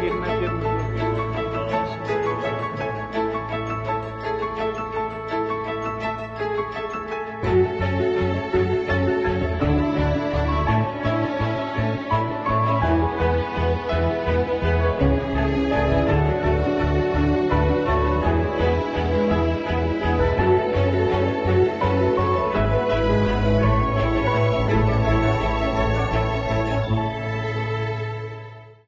天那边。